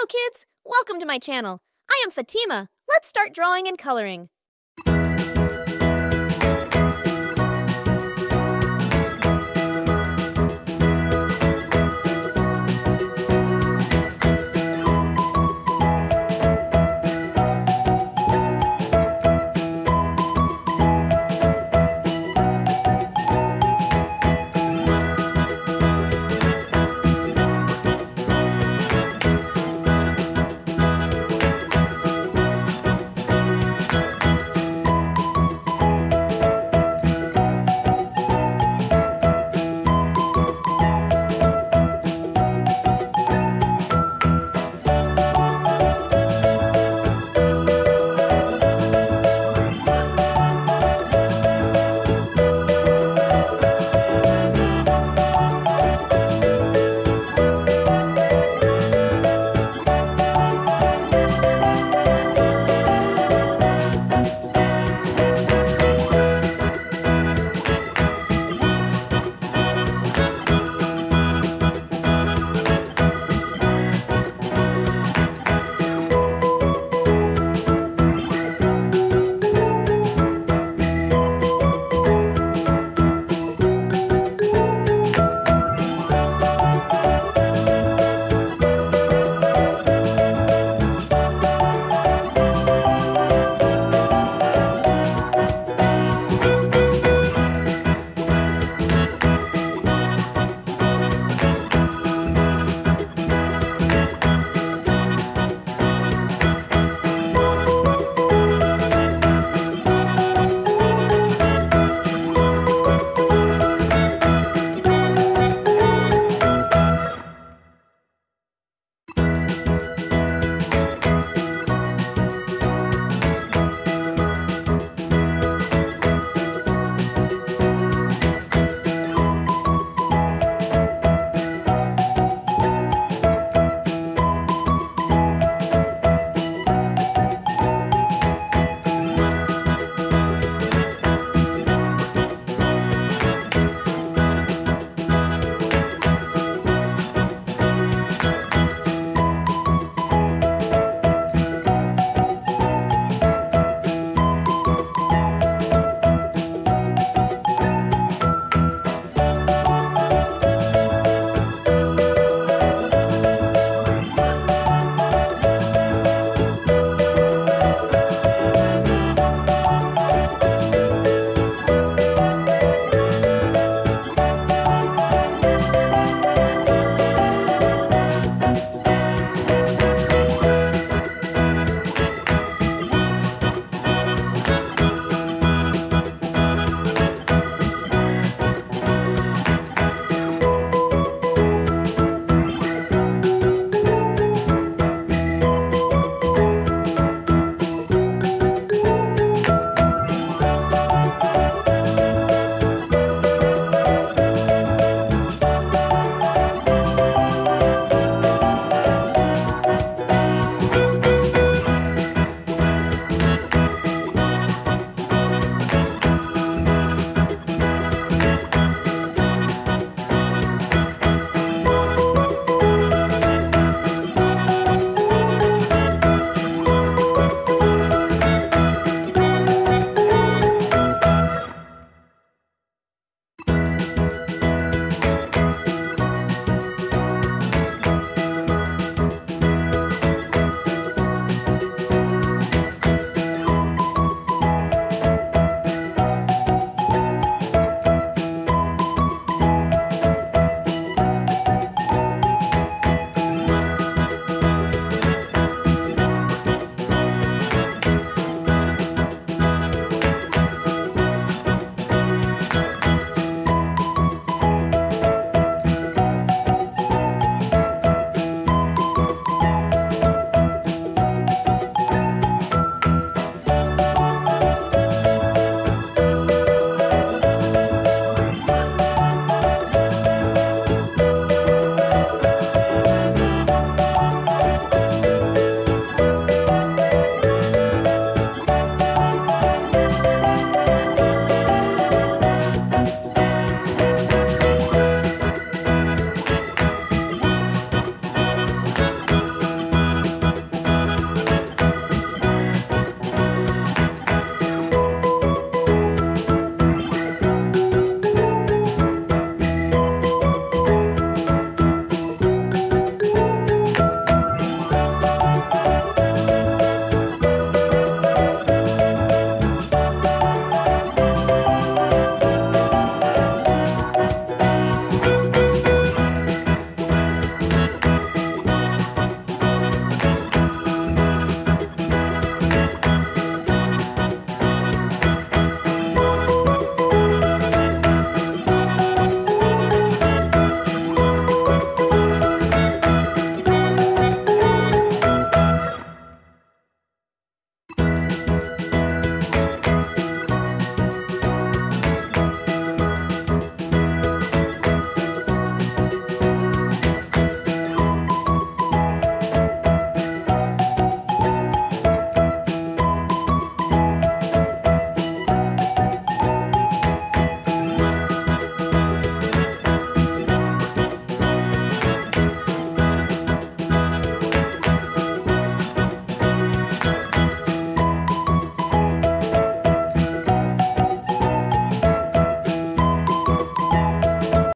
Hello, kids! Welcome to my channel. I am Fatima. Let's start drawing and coloring.